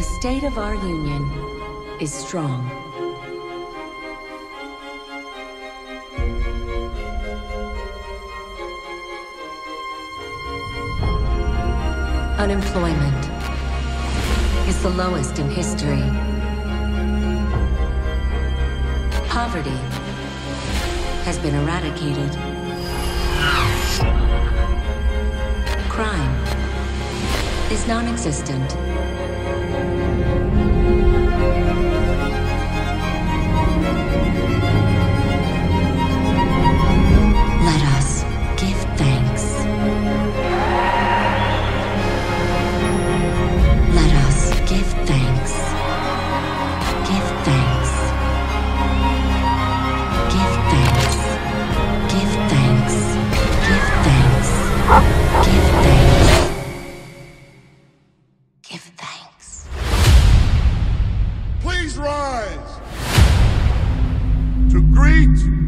seed of our union is strong. Unemployment is the lowest in history. Poverty has been eradicated. Crime is non-existent. Let Please rise to greet.